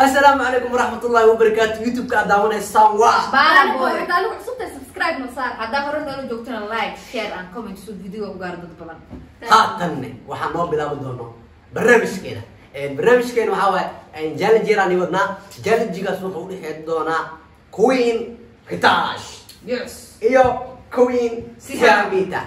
السلام عليكم ورحمة الله وبركاته يوتيوب كأدامنا السوا بارك وحتى لو حسبت سبسكرايب نصار حتى غرنا لو جوكتنا لايك شير ان كومنت سو فيديو وقارد بلان هاتن وحنا نو بلا بدونو برنامج كده برنامج كده وحاوة ان جال جيراني ودنا جال جيغا سوق ودي حدونا كوين كتاش يس ايو كوين سياميتا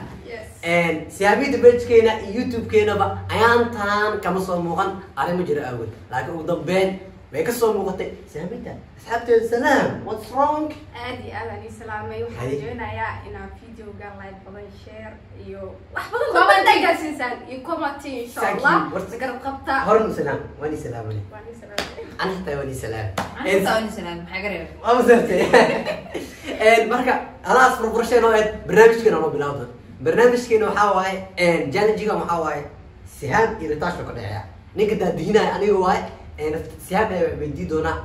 siyaabiyada bejkeena iyo youtube-keena ba ayaan taan kama soo muuqan arrin ma jiro awel laakiin ugu dambeyn way ka soo muuqatay sihamita asxaabteeda salaam what's wrong? Aad iyo aad aan ii salaamay waxaan Haye. doonayaa inaan videoga like badan share iyo wax badan gaarsiisaan iyo comment insha allah. Garab qabta. Horan salaam. Waan ii salaamay waan ii salaamay ana xitaa waan ii salaam anta waan salaam. Maxaa gareer waa masartay marka alaas furfurasheen oo aad barnaamijkeena noo bilaawda barnaamijkeena waxaa waaye challengiga waxaa waaye sihaam iyo ritaashka ka dhexeeya. Ninka daadihinaya aniga waaye ayaa weydii doonaa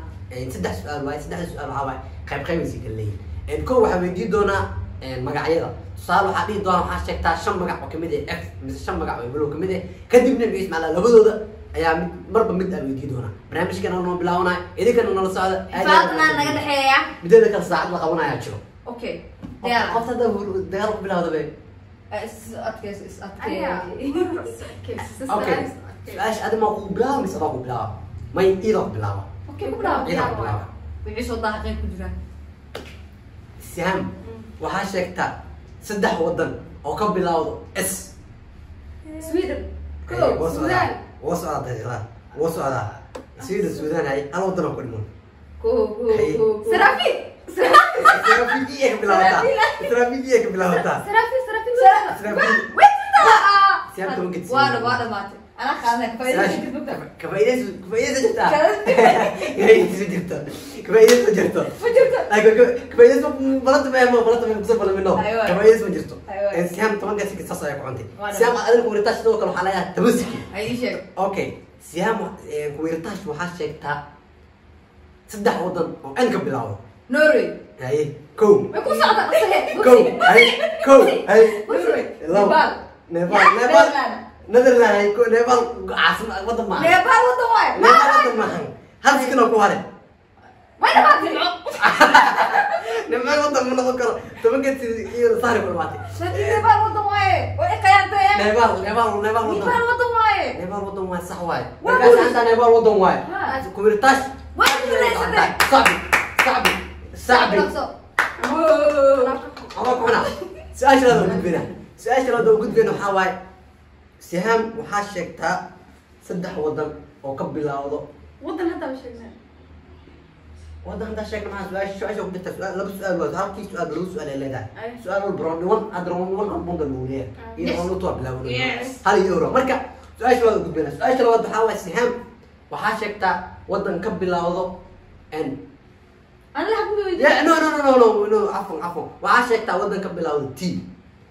saddex su'aal waaye saddexda su'aal waxaa waaye qayb qaybaysi kala leeyihiin ko waxaa weydii doonaa magacyada. Tusaale waxaa dhihi doonaa waxaa sheegtaa shan magac oo ka mid ah f mise shan magac oo ka mid ah kadibna magaciis macnaa labadooda ayaa mid marba mid aa weydii doonaa barnaamijkeena noo bilaawanayo idinkana nala socda naga dhexeeya. kale saacad la qabanayaa jiro. Okay qofta hadda dagaal ku bilawda be? Is adkeys is adkeey okay su'aasha adi maa ku bilaaba mise adaa ku bilaaba may idaw bilaaba sihaam waxaa sheegtaa saddex wadan oo ka bilaawdo s wa socdaa daqiiqada wa socdaa sweden sudan hay hal wadanoo ku dhiman srafidiya ka bilaabataa srafidiya ka bilaabataa sihaam toban geed waa dhamaatay نورويج اي كو ما كو صعبه كو اي كو اي نورويج نيبال نيبال haye norway labo nepal nepal nepal Netherland. netherland haye ko- nepal caasimad wadan maaha nepal wadan waay nepal wadan maaha hal sikin oo ku hare way dhamaatay nepal wadan ma noqon karo tobanka iyo saari ku dhamaatay laakiin nepal wadan waaye way iqayaantay nepal nepal nepal wadan nepal wadan waaye nepal wadan waay sax waay Waa markaas guul. anta nepal wadan waay Ha. kuwiritash sihaam waxaa sheegtaa saddex wadan oo ka bilaawdo. Wadan sheegnaa haddaa sheegna maxaa su'aasha su'aasha ku jirta su'aal laba su'aal waa halkii su'aal laba su'aal ay leedahay. Ay. su'aal walba round one hadda round one round one lagu leeyahay. Ah. iyo Yes. round two waa bilaawdo. Yes. hal iyo euro. Marka su'aasha gudbina su'aasha labaad waxaa sihaam waxaa sheegtaa wadan ka bilaawdo n no no no no no no cafwan cafwan waxaa sheegtaa wadan ka bilaawdo t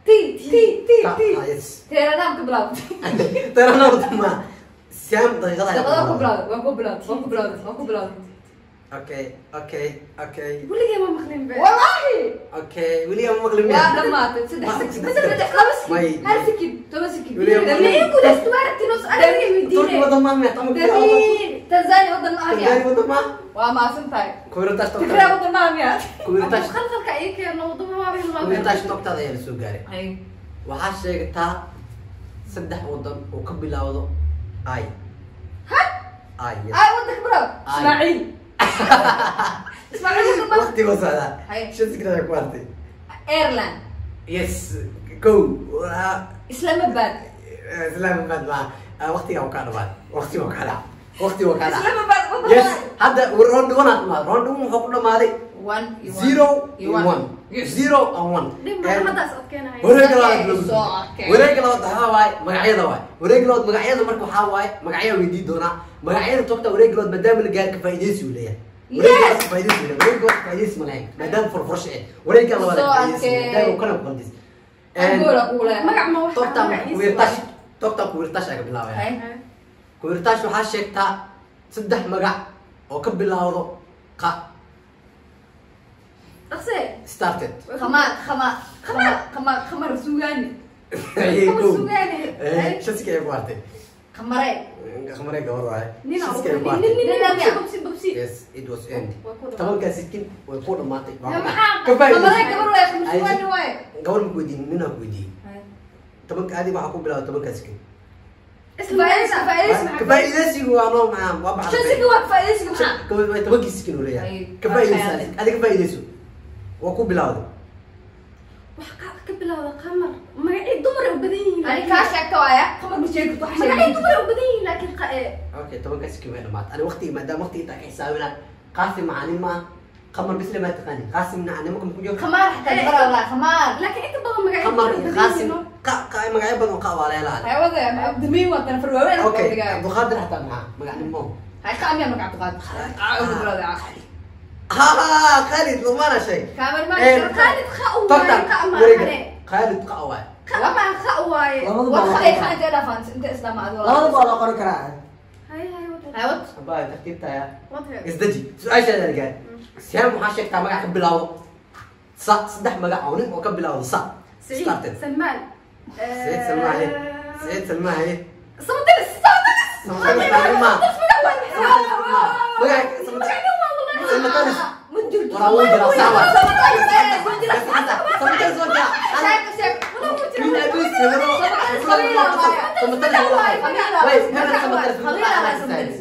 ti ti ti Ah, ti yes. teeradaan ka bilaab Tara wadan ma sihaam daqiiqada ayaa dabada ku bilaawday. bilaab waan ku bilaab waan ku bilaab waan ku bilaab okay okay okay weligay ma maqlin be wallahi okay weli ama maqli waa dhamaatay saddex Ma- sikid saddex- saddex laba sikid May- hal may- sikid toban sikid William- Damiin ku dhex tubaartinos aniga turki weydiine wadan ma meeqa ma bilaawdo Damiin tanzania wadan ma Tanzania ahya wadan ma waa maasan tahay kuwiritash tigraa wadan ma ahya kuwiritash qalqalka ii keeno wadama waa kuwiritash nogtaada ayaa la soo gaaray ay waxaa sheegtaa saddex wadan oo ka bilaawdo i ha i yes ay wadan ka bilaab Ay. ismaaciil ismaaciil wadan ma waqtiga wati wa kaa hadda round one aad imaad round one wuxuu ku dhamaaday zero one. zero and one. Wareega labaad wareega labaad waxaa waaye magacyada waaye wareega labaad magacyada marka waxaa waaye magacyaa weydii doonaa magacyada toogta wareega labaad maadaama la gaari ka faa'iideysi uu leeyahay wareegaas faa'iideysi uu leeyahay wareegaas faa'iideysi ma lahayn maadaama farfarasha eh wareega labaad faa'iideysi maadaama kana qandis toogta kuwirtash toogta kuwirtash aga bilaabaya weertaash waxaa sheegtaa saddex magac oo ka bilaawdo qa started shaska tobankaa sikin way ku dhamaatay gabar ma weydiin ninaa ku weydiiyey tobanka waxaa ku bilaawda tobankaa sikin Maxaa ka faa'iidaysigu waa noo macaan waa baxda shan siki waa faa'iidaysiga maxaa Ka- tobankii sikin uu leeyahay Ay, ka faa'iidayso waa adiga adiga faa'iidayso waa ku bilawday wax ka ka bilowda qamar magacii dumar ay u badan yihiin ani kaa sheegta waaya qamar ma sheegi karto wax magacii sheegi dumar ay u badan yihiin laakiin qa- ee, okay tobankaa sikin way dhamaatay ani waqtigi maadaama waqtigi intaa ka xisaabina qaasim yihiin no? qa- qa- magacyo badan oo ka awaaleelaha haywada abdamiin waa tana farwaaweyn okay dhigaa cabdulqaadir xataa maxaa magacnimo hay ka amiya magac tuqaad ها خالد لمانا شيء Eh, ورقة hane خالد u waaye labada waa baa khalay la khaan intee dhaafaan intee islaama adigo labada baa loo qori karaa hay hay wada haywad باي ترتيبتها يا ازدجي سؤال شيء قاعد سيام bilaabo sa saddex magac oo nin oo ka bilaabo sa سعيد سلمان سعيد سلمان هي سعيد سلمان هي سمدرس سمدرس سلمان ما magac سمدرس ma jirto Waraa wuu jiraa, sax waay. ma سمدرس وجه أنا sheeg sheeg من ادوس هذا وين هذا سمدرس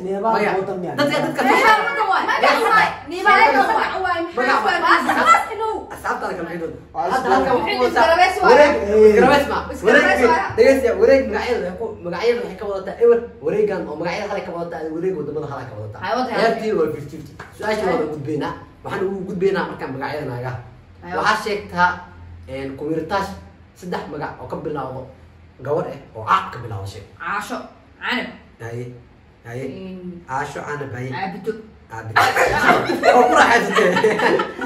wareeg magayada magacyada waay ka wadataa ewer wareegan oo magacyada hale ka wadataa wareeg waddamada hal ka wadatayaabtii waa fifty su'aasha waana gudbeynaa waxaan ugu gudbeynaa markaa magacyada naagaha waxaa sheegtaa kumiritash saddex magac oo ka bilaawdo gabadh eh oo caaq ka bilaawdo sheeg caasho canab haye haye caasho canab haye caabito caabito oo ku raaxaysatee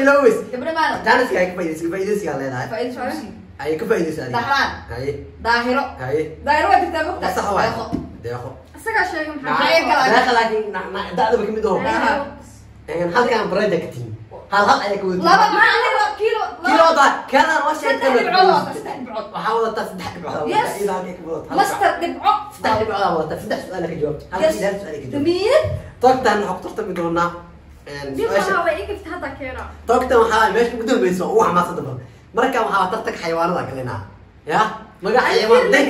ilowis gabdha maala jaaniska ay ka faa'iidaysa ka faa'iidaysigaa leedahay faa'idays ay ka faa'iidaysa adiga Dahraan. haye daahiro haye daahiro waa jirtaa mogta sax waay deeqo Maxay kala- deeqa laakiin dacdaba kamid oo halkan barada ka timi hal hal ayaa ka wadi laba macalin kiilo kilo da kaadaan waa saddex sheegtay dhibcood waa saddex dhibcood waxaa wadataa saddex dhibcood Yes. iyada halkay ka wadataa master dhibco saddex dhibcood aa wadataa saddex su-aal ka jawaabta hal Yes. saddex su-aal ka jawaabta damiinad togtan waxaa ku tartami doonaa su-aasha togtan waxaa meesha ugu dambeysa oo ugu xamaasada badan marka waxaa tartag xayawaanada kalinaa ya magac xayawaan day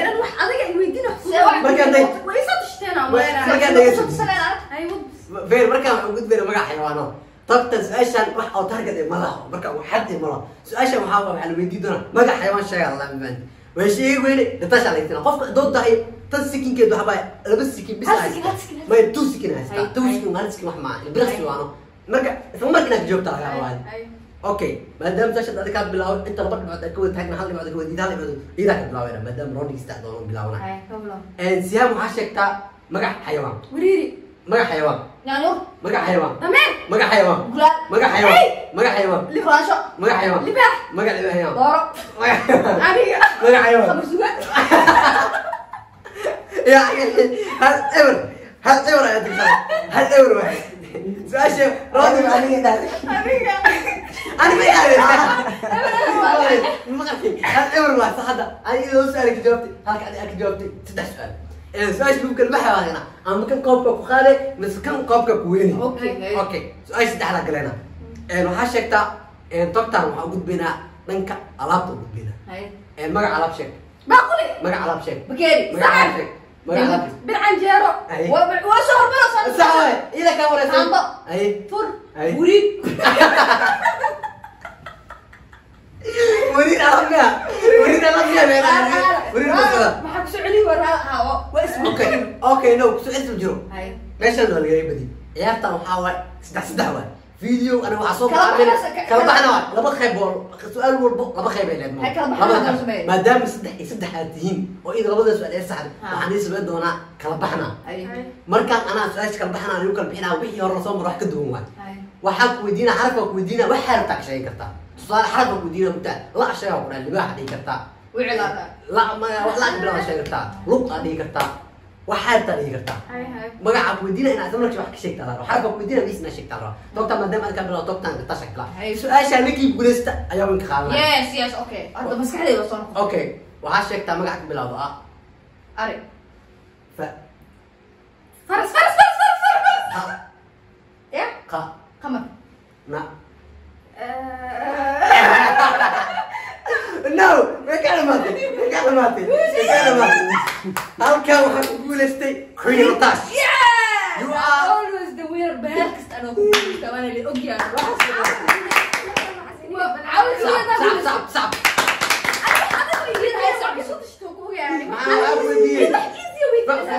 feer markaan waxaan gudbayna magac xayawaanada togtan su-aashan wax oo target ee malaha marka uu xad ee malaha su-aashan waxaa waxaa la weydiin doonaa magac xayawaan sheega la mafaan way sheegi weyne datasha la igtina qofka doonta ay tan sikinkeedu waxaa baa laba sikin bis Hal ay sikin, hal sikin, hal may two sikin haysta Ay, two ay. sikin hal sikin wax maa ilbirasi waano مرك فهمت انك جبت على هذا أوكي ما دام تشد هذا كان بلاو انت بطل بعد اكون تحكي حقنا بعد اكون اذا بعد اذا كان بلاو ما دام روني استعدوا بلاونا اي بلاو ان سيا محشك تا مرك حيوان وريري مرك حيوان نانو مرك حيوان امين مرك حيوان غلا مرك حيوان مرك حيوان اللي فراشه مرك حيوان اللي بح مرك اللي بحيوان ضرب امين مرك حيوان خمس دقائق يا أخي هل ابر هل ابر يا دكتور هل ابر واحد سؤال راضي علي أنا ما يعرف ما قلت ايور واحد صح هذا أنا لو سالك جاوبتي هلك أنا جاوبتي سدح سؤال سؤال ممكن ما هنا أنا ممكن كوبك خالي بس كم كوبك ويني Okay. أوكي سؤال سدح لك لنا waxaa sheegtaa doctor waxaa u gudbaynaa dhanka alaabta u gudbaynaa magac alaab sheeg magac alaab sheeg bakeeri magac alaab sheeg sheeg بالعنجيرو أي. waa waa soo hormaro صح وي إذا كان ولا Sambo. أي أي. wuriid وريد أرميها وريد أرميها بينا وريد مثلا maxaa kusoo celi waraa haawo waa ismu أوكي أوكي نو سؤال سجرو hay meeshan waa laga badiyay ciyaartan waxaa waay saddex saddex waay فيديو أنا مع صوت كلام بحنا لا بخيب سؤال ولا بخيب يا ما دام سدح سدح هاتين وإيد لبضة سؤال يا سعد وعن يسوى دونا كلام بحنا. مركا أنا سؤالش كلام بحنا. أنا يوكل بحنا. وبيه الرسام راح كدهم واحد وحق ودينا حركة ودينا. وحرت عشان كرتا صار حركة ودينا متى؟ لا عشان ورا اللي واحد يكرتا وعلاقة. لا ما لا قبل عشان كرتا لقطة دي كرتا dhihi kartaa Hay, hay. magaca ku weydiina inaad isla markii wax ka sheegtaa laro xarafaa ku weydiina miis ina sheegtaa laro doctor maadaama aad ka bilaa doctor inta shakla Hay. su-aasha ninkii guuleysta ayaa winka qaadanaya Yes, yes, okay. Hadda maskaxdayda soo noqon. okay waxaa sheegtaa magaca ka bilaawda ah Ari. fa Faras, faras, faras, faras, faras, faras. ha Ya? qa Qamar. na Eh, no way ka dhamaatay way ka dhamaatay way ka dhamaatay halkan waxaa ku rotash Yeah! You are- always the winner. Meel kasta anoo ku guuleysta, waana la ogyahay. Waxaas waa- Caawa soo sab wadaa sab guuleysta. sab sab Adiga way diiday, wax isu dhishto ku ogaanay. maxaa waxaa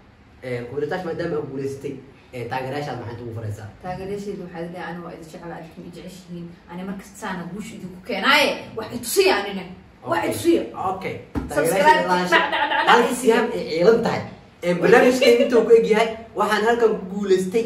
guulitaas maadaama a guulaysatay taageerayaashaad maxaynta ugu faraysaa taageeryaashayda waxaa leedahay aniga waa idin jecel adkama jeceshihiin ani markastaana guusha idinku keenaaye wax itusiya anina wax itusiya okay halkisiyaam ay ciilan tahay ee barnaamijkeen intuu ku egyahay waxaan halkan ku guulaystay